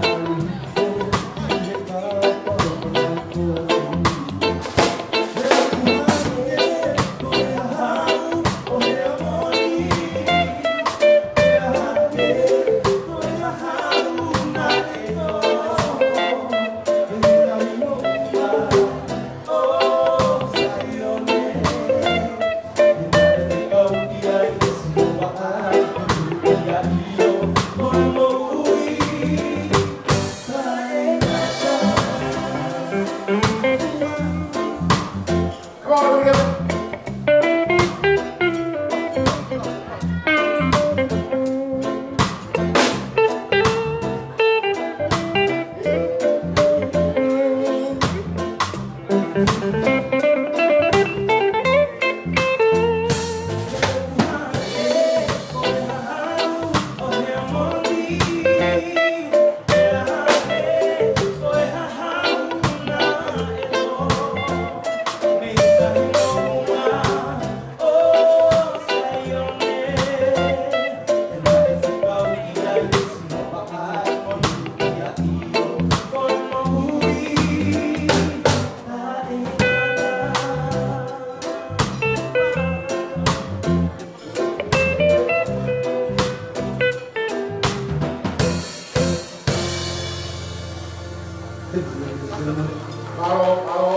darling. Bravo, bravo.